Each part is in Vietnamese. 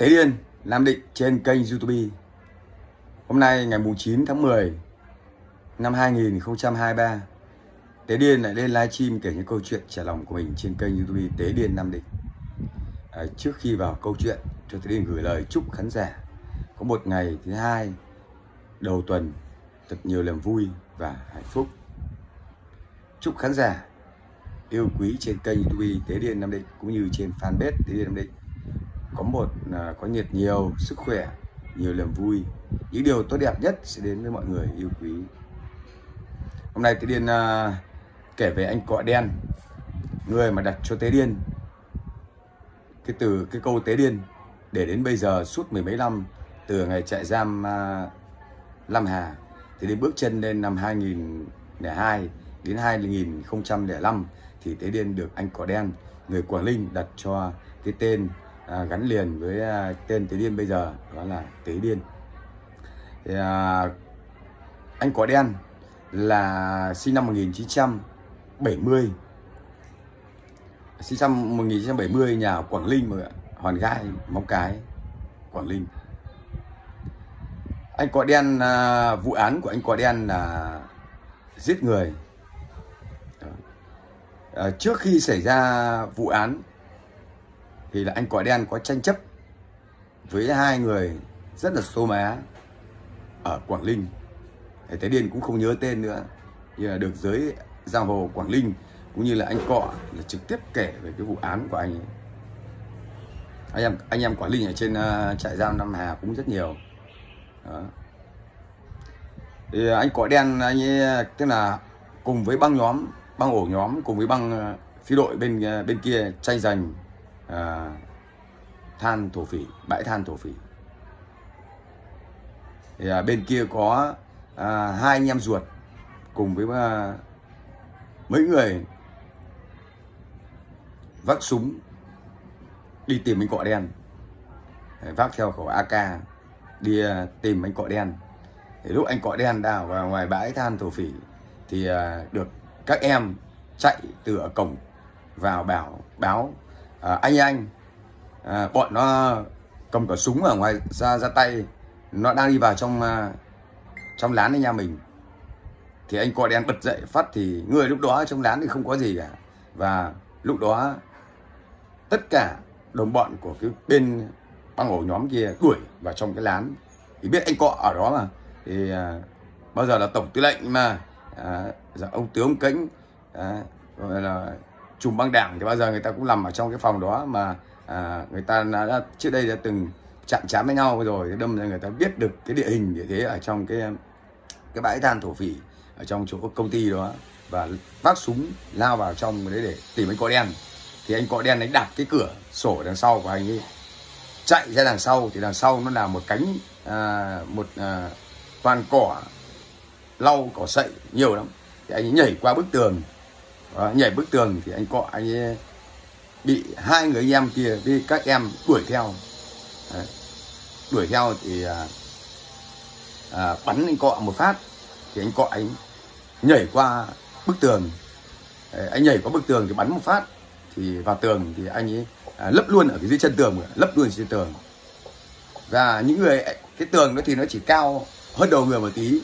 Thế Điên Nam Định trên kênh YouTube. Hôm nay ngày 9 tháng 10 năm 2023, Tế Điên lại lên livestream kể những câu chuyện trả lòng của mình trên kênh YouTube Tế Điên Nam Định. À, trước khi vào câu chuyện, cho Tế Điên gửi lời chúc khán giả có một ngày thứ hai đầu tuần thật nhiều niềm vui và hạnh phúc. Chúc khán giả yêu quý trên kênh YouTube Tế Điên Nam Định cũng như trên fanpage Tế Điên Nam Định có một à, có nhiệt nhiều sức khỏe nhiều niềm vui. Những điều tốt đẹp nhất sẽ đến với mọi người yêu quý. Hôm nay Tế Điên uh, kể về anh cọ đen người mà đặt cho Tế Điên. Cái từ cái câu Tế Điên để đến bây giờ suốt mười mấy năm từ ngày trại giam à, uh, Lâm Hà thì đến bước chân lên năm 2002 đến 2005 thì Tế Điên được anh cỏ đen người Quảng Ninh đặt cho cái tên à, gắn liền với à, tên Tế Điên bây giờ đó là Tế Điên. Thì, à, anh cỏ đen là sinh năm 1970 sinh năm 1970 nhà ở Quảng Linh, mọi Hòn Gai Móng Cái Quảng Linh. anh cỏ đen à, vụ án của anh cỏ đen là giết người. À, trước khi xảy ra vụ án thì là anh cỏ đen có tranh chấp với hai người rất là xô má ở Quảng Ninh thầy thái Điên cũng không nhớ tên nữa nhưng là được giới giang hồ Quảng Ninh cũng như là anh cọ là trực tiếp kể về cái vụ án của anh ấy. anh em anh em Quảng Ninh ở trên uh, trại giam Nam Hà cũng rất nhiều đó. thì anh cọ đen anh ấy tức là cùng với băng nhóm băng ổ nhóm cùng với băng uh, phi đội bên uh, bên kia tranh giành à, than thổ phỉ bãi than thổ phỉ. Thì à, bên kia có à, hai anh em ruột cùng với à, mấy người vác súng đi tìm anh cọ đen. Vác theo khẩu AK đi à, tìm anh cọ đen. Thì lúc anh cọ đen đào vào ngoài bãi than thổ phỉ thì à, được các em chạy từ ở cổng vào bảo báo à, anh anh. À, bọn nó cầm cả súng ở ngoài ra ra tay. Nó đang đi vào trong à, trong lán ở nhà mình. Thì anh cọ đen bật dậy phát thì người lúc đó trong lán thì không có gì cả. Và lúc đó tất cả đồng bọn của cái bên băng ổ nhóm kia đuổi vào trong cái lán. Thì biết anh cọ ở đó mà. Thì à, bao giờ là tổng tư lệnh mà uh, ông tướng cánh à, gọi là chùm băng đảng thì bao giờ người ta cũng nằm ở trong cái phòng đó mà à, người ta đã, đã trước đây đã từng chạm chán với nhau rồi đâm ra người ta biết được cái địa hình địa thế ở trong cái cái bãi than thổ phỉ ở trong chỗ công ty đó và vác súng lao vào trong đấy để tìm anh cọ đen. Thì anh cọ đen ấy đặt cái cửa sổ đằng sau của anh ấy chạy ra đằng sau thì đằng sau nó là một cánh à, một à, toàn cỏ lau cỏ sậy nhiều lắm. Thì anh ấy nhảy qua bức tường đó, nhảy bức tường thì anh cọ anh ấy bị hai người em kia với các em đuổi theo. Đấy. đuổi theo thì à, à, bắn anh cọ một phát thì anh cọ anh nhảy qua bức tường. Đấy, anh nhảy qua bức tường thì bắn một phát thì vào tường thì anh ấy à, lấp luôn ở cái dưới chân tường lấp luôn trên tường. Và những người cái tường đó thì nó chỉ cao hơn đầu người một tí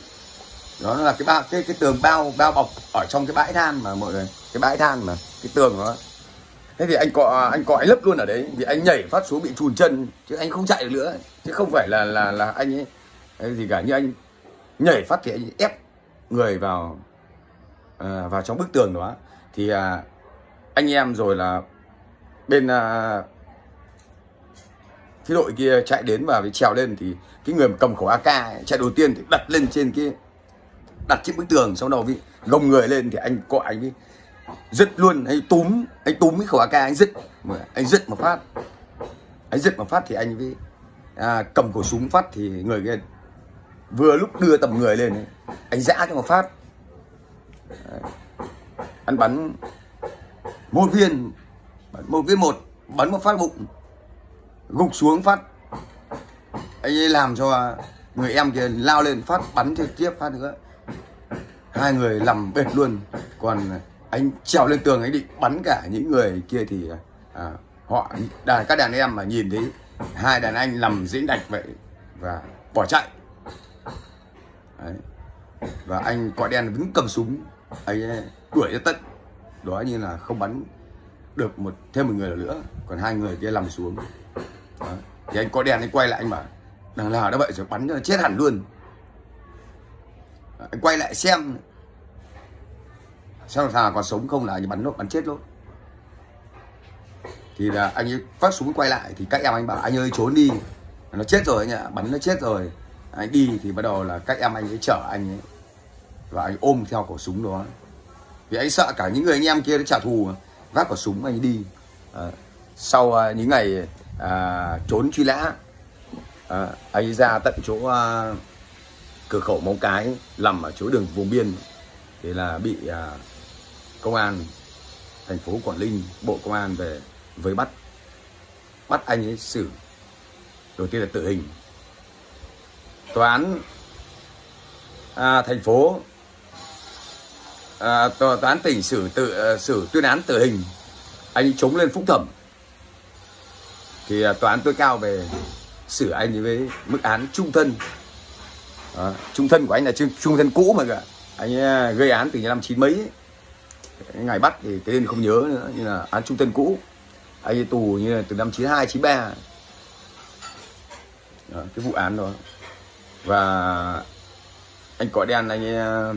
đó là cái bao cái cái tường bao bao bọc ở trong cái bãi than mà mọi người cái bãi than mà cái tường đó. Thế thì anh cọ anh cọ anh lấp luôn ở đấy vì anh nhảy phát xuống bị chùn chân chứ anh không chạy được nữa. Chứ không phải là là là anh ấy gì cả như anh nhảy phát thì anh ép người vào à, vào trong bức tường đó. Thì à, anh em rồi là bên à, cái đội kia chạy đến và trèo lên thì cái người mà cầm khẩu AK chạy đầu tiên thì đặt lên trên cái đặt trên bức tường sau đó vì gồng người lên thì anh gọi anh ấy dứt luôn anh túm anh túm cái khẩu AK anh dứt anh dứt một phát. Anh dứt một phát thì anh với à, cầm khẩu súng phát thì người kia vừa lúc đưa tầm người lên ấy, anh giã cho một phát. Đấy. anh bắn một viên bắn một viên một bắn một phát bụng gục xuống phát. Anh ấy làm cho người em kia lao lên phát bắn trực tiếp phát nữa hai người nằm bệt luôn. Còn anh trèo lên tường anh định bắn cả những người kia thì à, họ đàn các đàn em mà nhìn thấy hai đàn anh nằm diễn đạch vậy và bỏ chạy. Đấy. và anh cọ đen vẫn cầm súng anh đuổi ra tận. Đó như là không bắn được một thêm một người nữa. Còn hai người kia nằm xuống. Đó. thì anh có đèn anh quay lại anh bảo đằng nào đã vậy rồi bắn cho chết hẳn luôn. Anh quay lại xem xem thà còn sống không là bắn nốt bắn chết luôn? Thì là anh ấy phát súng quay lại thì các em anh bảo anh ơi trốn đi. Nó chết rồi anh ạ bắn nó chết rồi. Anh đi thì bắt đầu là các em anh ấy chở anh ấy và anh ôm theo khẩu súng đó. Vì anh sợ cả những người anh em kia nó trả thù vác khẩu súng anh ấy đi. À, sau à, những ngày à, trốn truy nã à, anh ấy ra tận chỗ à, cửa khẩu móng cái nằm ở chỗ đường vùng biên. Thì là bị à, công an thành phố quảng ninh bộ công an về với bắt. Bắt anh ấy xử. Đầu tiên là tử hình. Tòa án à, thành phố à, tòa án tỉnh xử tự à, xử tuyên án tử hình. Anh ấy chống lên phúc thẩm. Thì à, tòa án tối cao về xử anh ấy với mức án trung thân. À, trung thân của anh là trung, trung thân cũ mà cả anh ấy à, gây án từ năm chín mấy ấy ngày bắt thì tên không nhớ nữa nhưng là án trung thân cũ anh tù như là từ năm 92 93 đó, cái vụ án đó. Và anh cỏ đen anh ờ,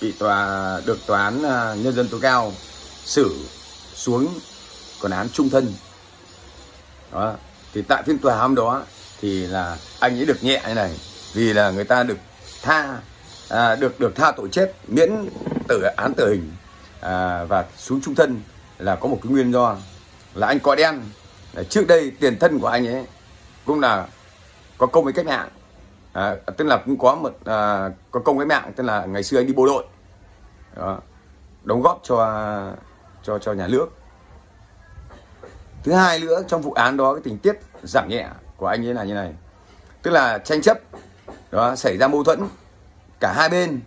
bị tòa được tòa án ờ, nhân dân tối cao xử xuống còn án trung thân. Đó thì tại phiên tòa hôm đó thì là anh ấy được nhẹ như này vì là người ta được tha à, được được tha tội chết miễn tử án tử hình à, và xuống trung thân là có một cái nguyên do là anh cọ đen. Là trước đây tiền thân của anh ấy cũng là có công với cách mạng à, tức là cũng có một à, có công với mạng tức là ngày xưa anh đi bộ đội đó, đóng góp cho cho cho nhà nước. Thứ hai nữa trong vụ án đó cái tình tiết giảm nhẹ của anh ấy là như này. Tức là tranh chấp đó xảy ra mâu thuẫn cả hai bên.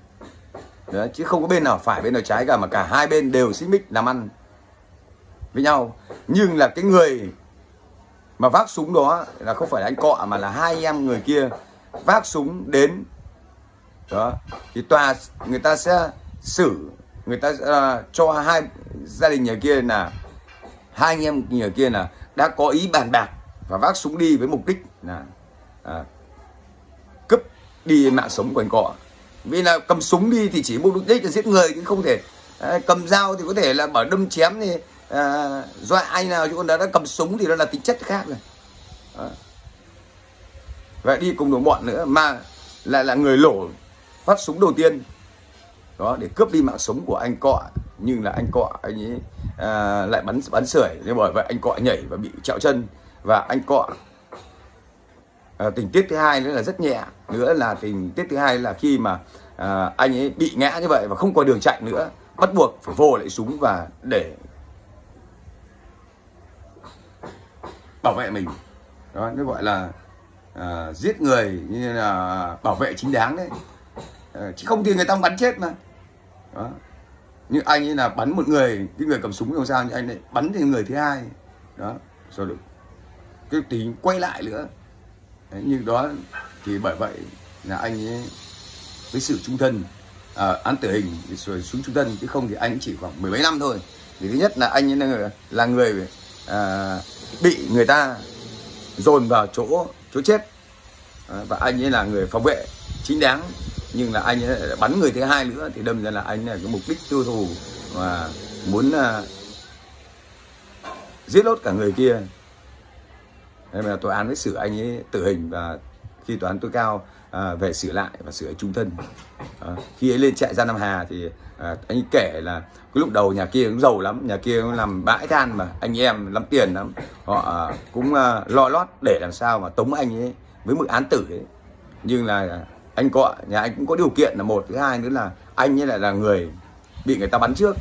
Đấy, chứ không có bên nào phải bên nào trái cả mà cả hai bên đều xích mích làm ăn với nhau. Nhưng là cái người mà vác súng đó là không phải là anh cọ mà là hai em người kia vác súng đến. Đó thì tòa người ta sẽ xử người ta uh, cho hai gia đình nhà kia là hai anh em nhà kia là đã có ý bàn bạc và vác súng đi với mục đích là à, cướp đi mạng sống của anh cọ vì là cầm súng đi thì chỉ mục đích là giết người chứ không thể à, cầm dao thì có thể là bảo đâm chém thì à, dọa ai nào chứ còn đã, đã cầm súng thì nó là tính chất khác rồi. À. và đi cùng đồng bọn nữa mà lại là người lổ phát súng đầu tiên. Đó để cướp đi mạng sống của anh cọ. Nhưng là anh cọ anh ấy à, lại bắn bắn sưởi. Nên bởi vậy anh cọ nhảy và bị trẹo chân. Và anh cọ à, tình tiết thứ hai nữa là rất nhẹ nữa là tình tiết thứ hai là khi mà à, anh ấy bị ngã như vậy và không có đường chạy nữa bắt buộc phải vô lại súng và để bảo vệ mình. Đó nó gọi là à, giết người như là bảo vệ chính đáng đấy. À, chứ không thì người ta bắn chết mà. Đó. Như anh ấy là bắn một người cái người cầm súng làm sao như anh lại bắn thì người thứ hai. Đó rồi được. Cái tính quay lại nữa. Đấy, nhưng đó thì bởi vậy là anh ấy với sự trung thân à, án tử hình rồi xuống trung thân chứ không thì anh chỉ khoảng mười mấy năm thôi. Thì thứ nhất là anh ấy là người, là người à, bị người ta dồn vào chỗ chỗ chết. À, và anh ấy là người phòng vệ chính đáng nhưng là anh ấy bắn người thứ hai nữa thì đâm ra là anh là cái mục đích tiêu thù và muốn à, giết lốt cả người kia nên là tòa án mới xử anh ấy tử hình và khi tòa án tối cao à, về xử lại và xử trung thân. À, khi ấy lên trại ra Nam Hà thì à, anh ấy kể là cái lúc đầu nhà kia cũng giàu lắm nhà kia cũng làm bãi than mà anh em lắm tiền lắm. Họ à, cũng à, lo lót để làm sao mà tống anh ấy với mức án tử ấy. Nhưng là anh có nhà anh cũng có điều kiện là một thứ hai nữa là anh ấy lại là người bị người ta bắn trước.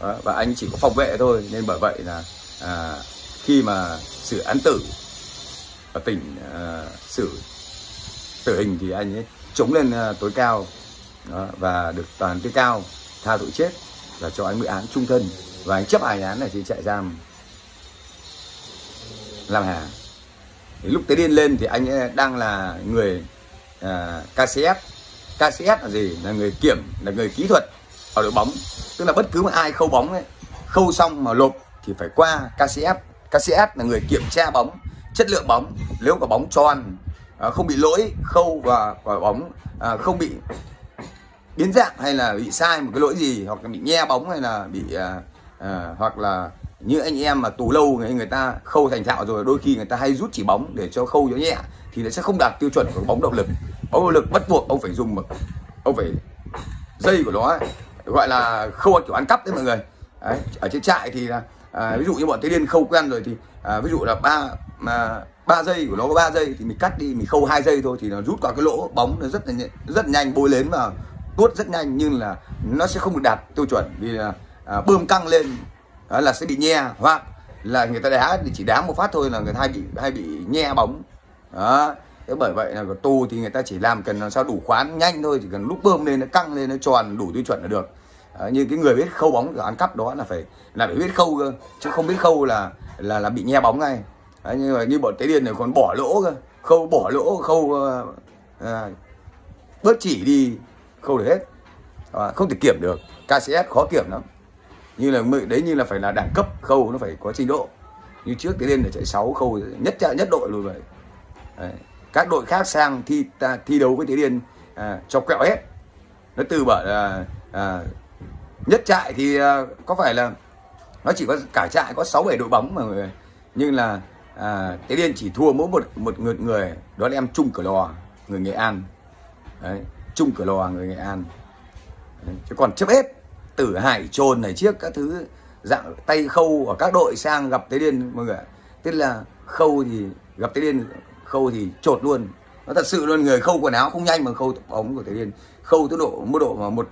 À, và anh chỉ có phòng vệ thôi nên bởi vậy là à, khi mà xử án tử ở tỉnh uh, xử tử hình thì anh ấy chống lên uh, tối cao đó, và được toàn tối cao tha tội chết và cho anh mức án trung thân và anh chấp hành án này thì chạy giam làm hà. Thì lúc tới điên lên thì anh ấy đang là người ờ, uh, KCS KCS là gì? Là người kiểm là người kỹ thuật ở đội bóng. Tức là bất cứ một ai khâu bóng ấy khâu xong mà lộp thì phải qua KCS KCS là người kiểm tra bóng chất lượng bóng. Nếu có bóng tròn à, không bị lỗi khâu và quả bóng à, không bị biến dạng hay là bị sai một cái lỗi gì hoặc là bị nhe bóng hay là bị à, à, hoặc là như anh em mà tù lâu người, người ta khâu thành thạo rồi đôi khi người ta hay rút chỉ bóng để cho khâu cho nhẹ thì nó sẽ không đạt tiêu chuẩn của bóng động lực. Bóng động lực bắt buộc ông phải dùng một ông phải dây của nó ấy, gọi là khâu kiểu ăn cắp đấy mọi người. Đấy, ở trên trại thì là à, ví dụ như bọn thế liên khâu quen rồi thì à, ví dụ là ba mà ba giây của nó có ba giây thì mình cắt đi mình khâu hai giây thôi thì nó rút qua cái lỗ bóng nó rất là rất nhanh bôi lên và tuốt rất nhanh nhưng là nó sẽ không được đạt tiêu chuẩn vì là à, bơm căng lên đó là sẽ bị nhe hoặc là người ta đá thì chỉ đá một phát thôi là người ta hay bị hay bị nhe bóng. Đó thế bởi vậy là tù thì người ta chỉ làm cần làm sao đủ khoán nhanh thôi chỉ cần lúc bơm lên nó căng lên nó tròn đủ tiêu chuẩn là được à, như cái người biết khâu bóng ăn cắp đó là phải là phải biết khâu cơ chứ không biết khâu là là là bị nhe bóng ngay. Ờ, à, như như bọn tế điên này còn bỏ lỗ cơ khâu bỏ lỗ khâu à, bớt chỉ đi khâu được hết. À, không thể kiểm được KCS khó kiểm lắm. Như là đấy như là phải là đẳng cấp khâu nó phải có trình độ. Như trước tế điên để chạy 6 khâu nhất nhất đội luôn vậy. Đấy. các đội khác sang thi ta, thi đấu với tế liên à, cho quẹo hết. Nó từ bảo là à, nhất trại thì ờ, có phải là nó chỉ có cả trại có sáu bảy đội bóng mà người nhưng là à, Tế Liên chỉ thua mỗi một một người, người. Đó là em Trung Cửa Lò người Nghệ An. Đấy Trung Cửa Lò người Nghệ An. Đấy. chứ còn chấp hết Tử Hải Trồn này trước các thứ dạng tay khâu ở các đội sang gặp Tế liên mọi người tức là khâu thì gặp Tế liên khâu thì trột luôn. Nó thật sự luôn người khâu quần áo không nhanh bằng khâu bóng của Tế liên khâu tốc độ mức độ mà một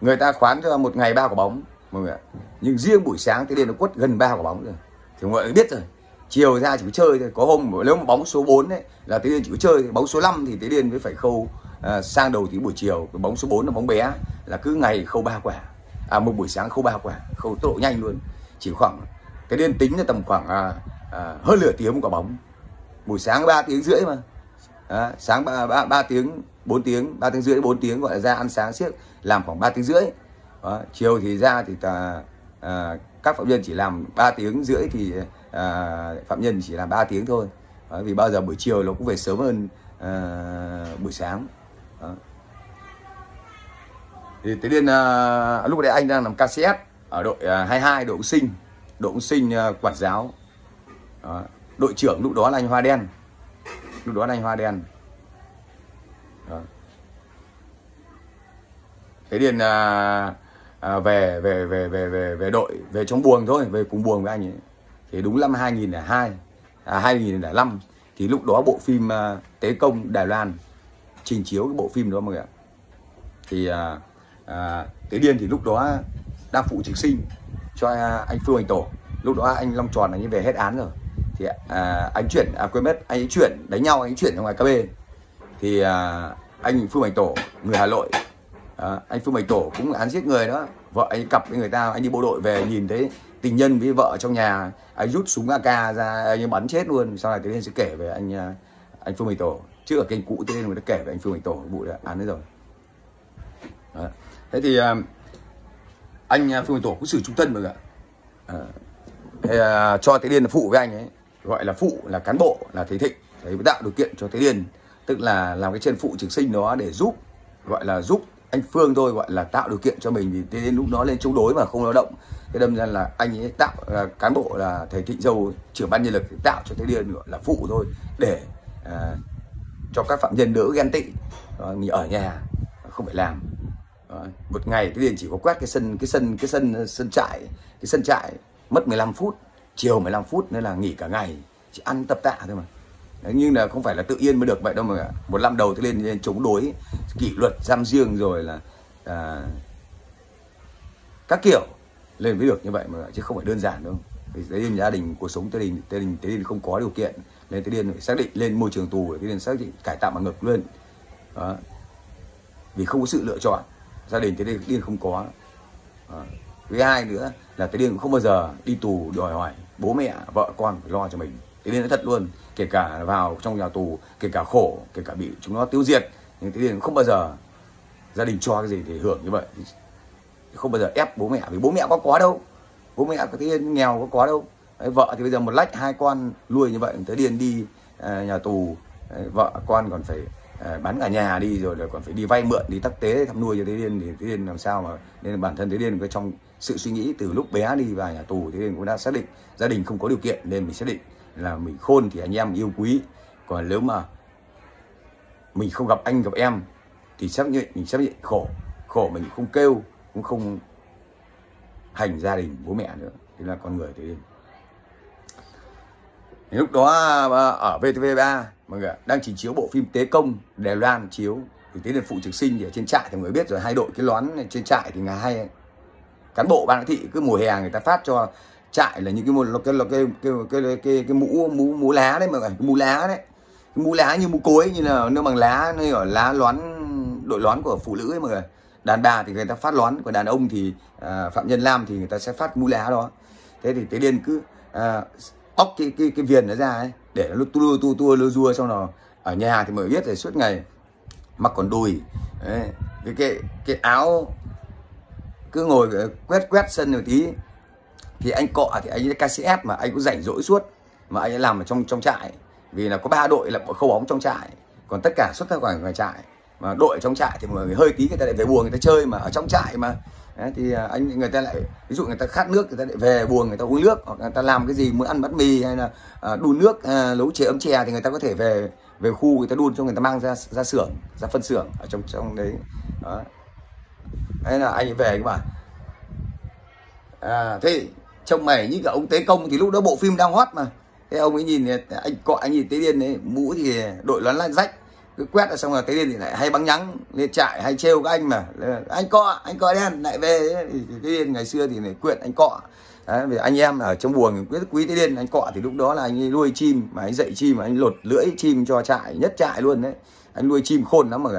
người ta khoán cho một ngày ba quả bóng mọi người nhưng riêng buổi sáng Tế Điên nó quất gần ba quả bóng rồi. Thì mọi người biết rồi. Chiều ra chỉ có chơi thôi. Có hôm nếu mà bóng số 4 đấy là tế Liên chỉ có chơi bóng số 5 thì tế Liên mới phải khâu à, sang đầu tí buổi chiều. Cái bóng số 4 là bóng bé là cứ ngày khâu ba quả. À một buổi sáng khâu ba quả khâu tốc độ nhanh luôn. Chỉ khoảng cái Liên tính là tầm khoảng à, à, hơn nửa tiếng một quả bóng. Buổi sáng 3 tiếng rưỡi mà à, sáng 3, 3, 3 tiếng 4 tiếng 3 tiếng rưỡi 4 tiếng gọi là ra ăn sáng siếc làm khoảng 3 tiếng rưỡi đó, chiều thì ra thì ta, à, các phạm nhân chỉ làm 3 tiếng rưỡi thì à, phạm nhân chỉ làm 3 tiếng thôi đó, vì bao giờ buổi chiều nó cũng về sớm hơn à, buổi sáng đó. thì tới nên à, lúc đấy anh đang làm KCS ở đội à, 22 đội sinh đội sinh à, quản giáo đó. đội trưởng lúc đó là anh Hoa Đen lúc đó là anh Hoa Đen đó. thế điền à, à, về về về về về về đội về trong buồng thôi về cùng buồng với anh ấy. Thì đúng năm 2002 à, 2005 thì lúc đó bộ phim à, Tế Công Đài Loan trình chiếu cái bộ phim đó mọi người ạ. Thì à, à, Tế Điên thì lúc đó đang phụ trực sinh cho anh Phương Anh Tổ. Lúc đó anh Long Tròn là như về hết án rồi thì à, anh chuyển à quên mất anh ấy chuyển đánh nhau anh ấy chuyển ra ngoài KB thì à, anh Phương Bạch Tổ người Hà Nội à, anh Phương Bạch Tổ cũng án giết người đó. Vợ anh cặp với người ta anh đi bộ đội về nhìn thấy tình nhân với vợ trong nhà anh rút súng AK ra anh bắn chết luôn. Sau này thế lên sẽ kể về anh à, anh Phương Bạch Tổ. Trước ở kênh cũ tên lên người ta kể về anh Phương Bạch Tổ vụ án đấy rồi. Đó. thế thì à, anh à, Phương Bạch Tổ cũng xử trung thân mọi người ạ à, à, cho Thế Liên là phụ với anh ấy gọi là phụ là cán bộ là Thế Thịnh. Đấy tạo điều kiện cho Thế điền tức là làm cái chân phụ trực sinh đó để giúp gọi là giúp anh Phương thôi gọi là tạo điều kiện cho mình. Thì thế đến lúc đó lên chống đối mà không lao động. Thế đâm ra là anh ấy tạo là cán bộ là thầy Thịnh Dâu trưởng ban nhân lực tạo cho thế điền gọi là phụ thôi để à, cho các phạm nhân đỡ ghen tị. Đó, mình ở nhà không phải làm. Đó. một ngày thế điền chỉ có quét cái sân cái sân cái sân sân trại cái sân trại mất 15 phút chiều 15 phút nên là nghỉ cả ngày chỉ ăn tập tạ thôi mà. Đấy, nhưng là không phải là tự nhiên mới được vậy đâu mà một năm đầu thì lên, lên chống đối kỷ luật giam riêng rồi là à, các kiểu lên mới được như vậy mà chứ không phải đơn giản đâu. Vì thế gia đình cuộc sống gia đình gia đình thế đình không có điều kiện nên thế điên phải xác định lên môi trường tù để thế xác định cải tạo bằng ngực luôn. Đó. vì không có sự lựa chọn gia đình thế điên không có. Đó. thứ hai nữa là thế điên cũng không bao giờ đi tù đòi hỏi bố mẹ vợ con phải lo cho mình. Thế nên nói thật luôn kể cả vào trong nhà tù kể cả khổ kể cả bị chúng nó tiêu diệt nhưng thế Điên không bao giờ gia đình cho cái gì thì hưởng như vậy. Không bao giờ ép bố mẹ vì bố mẹ có quá đâu. Bố mẹ có thế nghèo có quá đâu. Đấy, vợ thì bây giờ một lách hai con nuôi như vậy tới điên đi à, nhà tù Đấy, vợ con còn phải Ờ, bán cả nhà đi rồi là còn phải đi vay mượn, đi tắc tế, thăm nuôi cho thế điên thì thế điên làm sao mà, nên bản thân thế điên có trong sự suy nghĩ từ lúc bé đi vào nhà tù, thế điên cũng đã xác định gia đình không có điều kiện nên mình xác định là mình khôn thì anh em yêu quý. Còn nếu mà mình không gặp anh, gặp em thì xác nhận mình xác nhận khổ khổ mình không kêu, cũng không hành gia đình bố mẹ nữa. Thế là con người thế lúc đó ờ, ở VTV3 mọi người đang trình chiếu bộ phim Tế Công Đài Loan chiếu. Thì Tế Điền Phụ Trực Sinh thì ở trên trại thì mọi người biết rồi hai đội cái lón trên trại thì ngày hai cán bộ ban thị cứ mùa hè người ta phát cho trại là những cái một cái cái cái cái cái, cái, cái, cái mũ mũ mũ lá đấy mọi người mũ lá đấy. Cái mũ lá như mũ cối như là nó bằng lá nó ở lá lón đội lón của phụ nữ ấy mọi người đàn bà thì người ta phát lón còn đàn ông thì à, phạm nhân lam thì người ta sẽ phát mũ lá đó. Thế thì tế điên cứ à, óc cái cái cái viền nó ra ấy, để nó tu tu tu lưa rua, xong rồi ở nhà thì mới biết là suốt ngày mặc còn đùi. Đấy. cái cái cái áo cứ ngồi ờ, quét quét sân một tí. Thì anh cọ thì anh ấy KCS mà, anh cũng rảnh rỗi suốt mà anh ấy làm ở trong trong trại. Vì là có ba đội là khâu bóng trong trại, còn tất cả xuất ra ngoài ngoài trại. Mà đội trong trại thì mọi người hơi tí, người ta lại về buồn người ta chơi mà, ở trong trại mà. Đấy, thì à, anh người ta lại ví dụ người ta khát nước người ta lại về buồng người ta uống nước hoặc người ta làm cái gì muốn ăn bát mì hay là à, đun nước à, nấu chè ấm chè thì người ta có thể về về khu người ta đun cho người ta mang ra ra xưởng ra phân xưởng ở trong trong đấy. Đó. Đấy là anh về các bạn à thế trông mày như cả ông tế công thì lúc đó bộ phim đang hot mà. Thế ông ấy nhìn anh cọ anh nhìn tế điên đấy mũ thì đội loán lan rách cứ quét là xong rồi cái điên thì lại hay bắn nhắng lên trại hay trêu các anh mà. Anh cọ anh cọ đen lại về thì cái điên ngày xưa thì lại quyện anh cọ. Đấy, vì anh em ở trong buồng quyết quý cái điên anh cọ thì lúc đó là anh nuôi chim mà anh dạy chim mà anh lột lưỡi chim cho trại nhất trại luôn đấy. Anh nuôi chim khôn lắm mà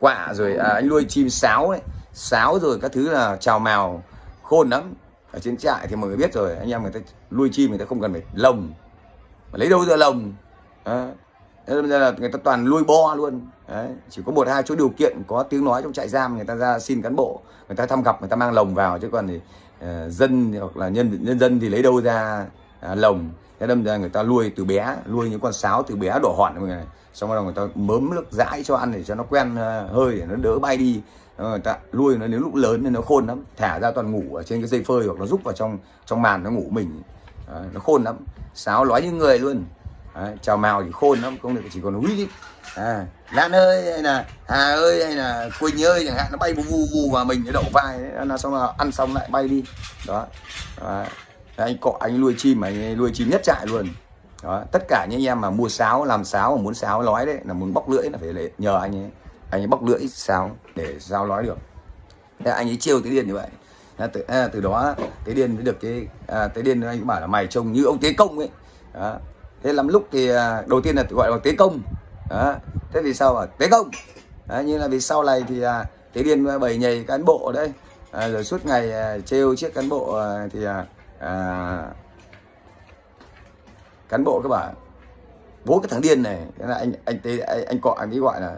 quạ rồi à, anh nuôi chim sáo ấy. Sáo rồi các thứ là trào mèo khôn lắm. Ở trên trại thì mọi người biết rồi anh em người ta nuôi chim người ta không cần phải lồng. Mà lấy đâu ra lồng? À, Thế nên là người ta toàn nuôi bo luôn. Đấy. chỉ có một hai chỗ điều kiện có tiếng nói trong trại giam người ta ra xin cán bộ người ta thăm gặp người ta mang lồng vào chứ còn thì uh, dân hoặc là nhân nhân dân thì lấy đâu ra uh, lồng. Thế đâm ra người ta nuôi từ bé nuôi những con sáo từ bé đỏ hòn mọi người này. Xong rồi người ta mớm nước dãi cho ăn để cho nó quen uh, hơi để nó đỡ bay đi. Người ta nuôi nó nếu lúc lớn nên nó khôn lắm. Thả ra toàn ngủ ở trên cái dây phơi hoặc nó rút vào trong trong màn nó ngủ mình. Đấy, nó khôn lắm. Sáo nói như người luôn. Đấy, chào màu thì khôn lắm không được chỉ còn húi à lan ơi hay là hà ơi hay là quỳnh ơi chẳng hạn nó bay vù vù vù vào mình cái đậu vai ấy, nó xong là ăn xong lại bay đi. Đó, à, anh cọ anh nuôi chim mà anh nuôi chim nhất trại luôn. Đó. Tất cả những anh em mà mua sáo làm sáo mà muốn sáo nói đấy là muốn bóc lưỡi là phải nhờ anh ấy. Anh ấy bóc lưỡi sáo để giao nói được. Thế anh ấy chiêu tế điên như vậy. À, từ, à, từ đó tế điên mới được cái à, tế điên anh bảo là mày trông như ông tế công ấy. Đó thế lắm lúc thì à, đầu tiên là gọi là tế công. Đó. thế vì sao à, tế công? Đó, như là vì sau này thì à, tế điên bầy nhầy cán bộ đấy. À, rồi suốt ngày à, trêu chiếc cán bộ à, thì à, à, cán bộ các bạn bố cái thằng điên này. Thế là anh anh tế anh, anh cọ anh ấy gọi là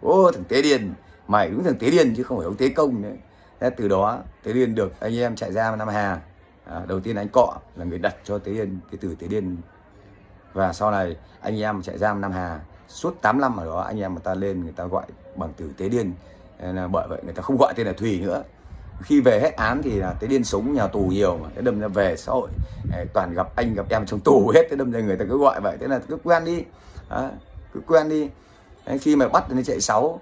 ô thằng tế điên mày đúng thằng tế điên chứ không phải ông tế công nữa. Thế từ đó tế điên được anh em chạy ra năm hà. À, đầu tiên anh cọ là người đặt cho tế điên cái từ tế điên và sau này anh em chạy giam Nam Hà suốt 8 năm ở đó anh em mà ta lên người ta gọi bằng từ tế điên. Là bởi vậy người ta không gọi tên là thùy nữa. Khi về hết án thì là tế điên sống nhà tù nhiều mà. Thế đâm ra về xã hội eh, toàn gặp anh gặp em trong tù hết. Thế đâm ra người ta cứ gọi vậy. Thế là cứ quen đi. À, cứ quen đi. Đấy, khi mà bắt nên chạy 6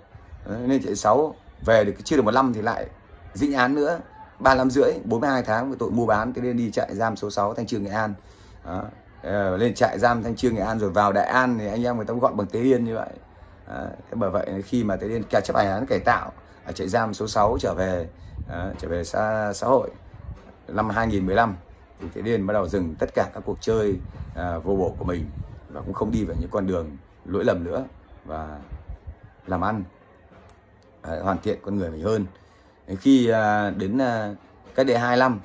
nên chạy 6 về được chưa được một năm thì lại dính án nữa. Ba năm rưỡi 42 tháng với tội mua bán. Thế nên đi chạy giam số 6 Thanh Trường Nghệ An. Đó uh, lên trại giam Thanh Trương Nghệ An rồi vào Đại An thì anh em người ta gọi bằng Tế yên như vậy. À, thế bởi vậy khi mà Tế yên ca chấp hành án cải tạo ở trại giam số 6 trở về à, trở về xã, xã hội năm 2015 thì Tế yên bắt đầu dừng tất cả các cuộc chơi à, vô bổ của mình và cũng không đi vào những con đường lỗi lầm nữa và làm ăn à, hoàn thiện con người mình hơn. Khi à, đến à, cách đây 25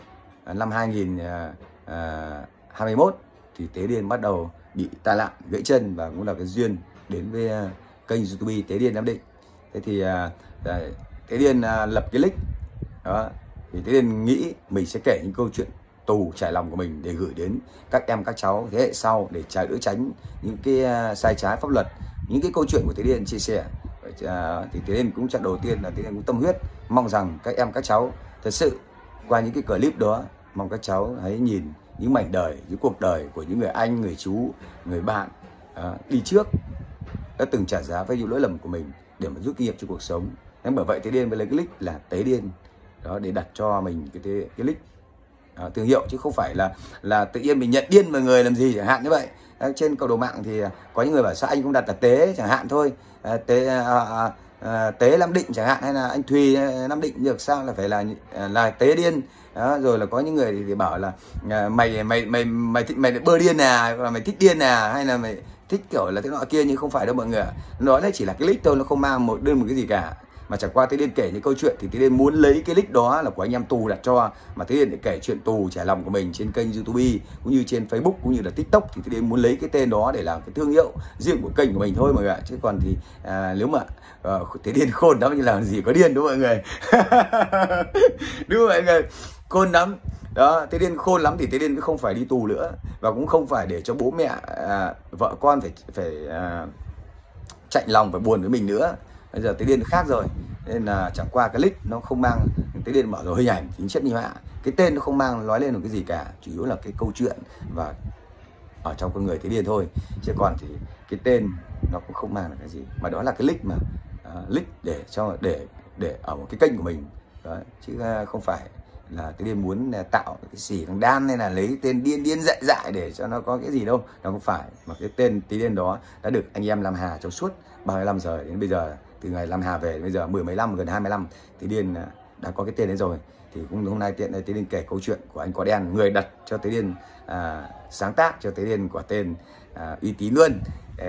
năm 2021 thì Tế Điên bắt đầu bị tai nạn gãy chân và cũng là cái duyên đến với à, kênh youtube tế điên nam định. Thế thì à, à, tế điên lập cái link, đó, thì tế điên nghĩ mình sẽ kể những câu chuyện tù trải lòng của mình để gửi đến các em, các cháu thế hệ sau để trả đỡ tránh những cái sai trái pháp luật, những cái câu chuyện của Thế Điên chia sẻ. Thì Thế Điên cũng trận đầu tiên là Thế Điên cũng tâm huyết, mong rằng các em, các cháu thật sự qua những cái clip đó, mong các cháu hãy nhìn những mảnh đời những cuộc đời của những người anh người chú người bạn à, đi trước đã từng trả giá với những lỗi lầm của mình để mà rút kinh nghiệm cho cuộc sống. Nên bởi vậy Tế Điên mới lấy cái nick là Tế Điên đó để đặt cho mình cái cái, cái nick đó, à, thương hiệu chứ không phải là là tự nhiên mình nhận điên mọi người làm gì chẳng hạn như vậy. Đó, trên cộng đồng mạng thì có những người bảo sao anh cũng đặt là tế chẳng hạn thôi. À, tế à, à, à, tế nam định chẳng hạn hay là anh thùy nam định được sao là phải là ờ, là tế điên? Đó, rồi là có những người thì, thì bảo là à, mày mày mày mày thích mày bơ điên à hoặc là mày thích điên à hay là mày thích kiểu là thế nọ kia nhưng không phải đâu mọi người nói đấy chỉ là cái click thôi nó không mang một đơn một cái gì cả mà chẳng qua Thế Điên kể những câu chuyện thì Thế Điên muốn lấy cái nick đó là của anh em tù đặt cho mà Thế Điên để kể chuyện tù trải lòng của mình trên kênh YouTube cũng như trên Facebook cũng như là TikTok thì Thế Điên muốn lấy cái tên đó để làm cái thương hiệu riêng của kênh của mình thôi mọi người ạ. Chứ còn thì à, nếu mà à, Thế Điên khôn lắm như làm gì có điên đúng không mọi người? Đúng không mọi người? Khôn lắm. Đó thế điên khôn lắm thì thế điên không phải đi tù nữa và cũng không phải để cho bố mẹ à, vợ con phải phải à, chạy lòng và buồn với mình nữa bây giờ tế điên khác rồi nên là chẳng qua cái link nó không mang tế điên mở rồi hình ảnh chính chất minh họa cái tên nó không mang nói lên được cái gì cả chủ yếu là cái câu chuyện và ở trong con người tế điên thôi. Chứ còn thì cái tên nó cũng không mang được cái gì. Mà đó là cái link mà à, uh, click để cho để để ở một cái kênh của mình. Đó. chứ uh, không phải là tế điên muốn à, tạo cái xỉ thằng đan nên là lấy tên điên điên dại dại để cho nó có cái gì đâu. Nó không phải mà cái tên tế điên đó đã được anh em làm hà trong suốt 35 giờ đến bây giờ từ ngày Lam Hà về bây giờ mười mấy năm gần 20 năm thì Điên à, đã có cái tên đấy rồi. Thì cũng hôm nay tiện đây Tế Điên kể câu chuyện của anh Có Đen người đặt cho Tế Điên à, sáng tác cho Tế Điên quả tên à, uy tín luôn.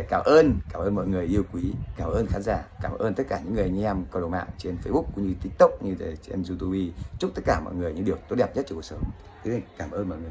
Cảm ơn cảm ơn mọi người yêu quý cảm ơn khán giả cảm ơn tất cả những người anh em cộng đồng mạng trên Facebook cũng như TikTok như trên YouTube. Chúc tất cả mọi người những điều tốt đẹp nhất trong cuộc sống. Tế Điên cảm ơn mọi người.